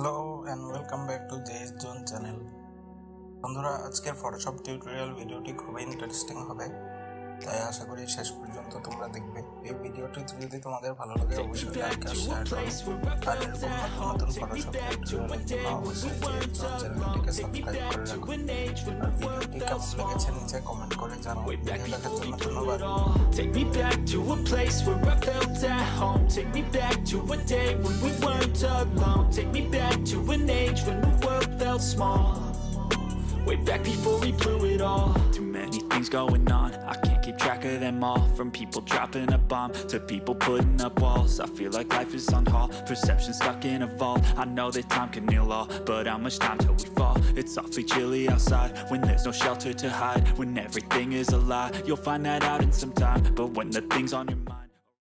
Hello and welcome back to Jess zone channel বন্ধুরা আজকের Photoshop tutorial ভিডিওটি খুবই ইন্টারেস্টিং হবে। তাই আশা করি শেষ পর্যন্ত তোমরা দেখবে। এই ভিডিওটি যদি তোমাদের ভালো লাগে অবশ্যই লাইক আর শেয়ার করো। আর এরকম নতুন নতুন ফটোশপ টিউটোরিয়ালের জন্য অবশ্যই চ্যানেলটিকে সাবস্ক্রাইব করে রাখো। আর ভিডিওটি কেমন লেগেছে নিচে কমেন্ট করে জানাও। দেখার জন্য ধন্যবাদ। Take me back to a day when we weren't alone. Take me back to an age when the world felt small. Way back before we blew it all. Too many things going on. I can't keep track of them all. From people dropping a bomb To people putting up walls. I feel like life is on hold. Perception stuck in a vault. I know that time can heal all But how much time till we fall? It's awfully chilly outside When there's no shelter to hide. When everything is a lie You'll find that out in some time. But when the things on your mind